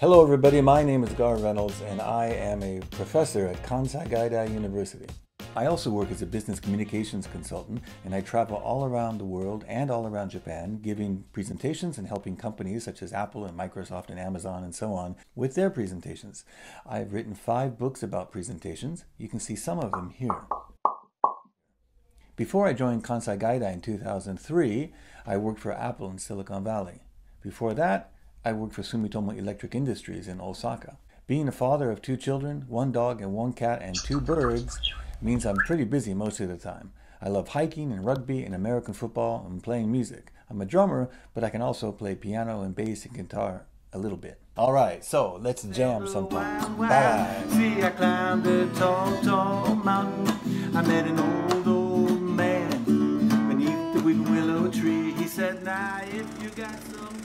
Hello, everybody. My name is Garr Reynolds, and I am a professor at Kansai Gaidai University. I also work as a business communications consultant, and I travel all around the world and all around Japan, giving presentations and helping companies such as Apple and Microsoft and Amazon and so on with their presentations. I've written five books about presentations. You can see some of them here. Before I joined Kansai Gaidai in 2003, I worked for Apple in Silicon Valley. Before that, I worked for Sumitomo Electric Industries in Osaka. Being a father of two children, one dog and one cat, and two birds means I'm pretty busy most of the time. I love hiking and rugby and American football and playing music. I'm a drummer, but I can also play piano and bass and guitar a little bit. All right, so let's jam sometime. Bye. See, I climbed tall, tall mountain. I met an old, old man beneath the willow tree. He said, Now, if you got some.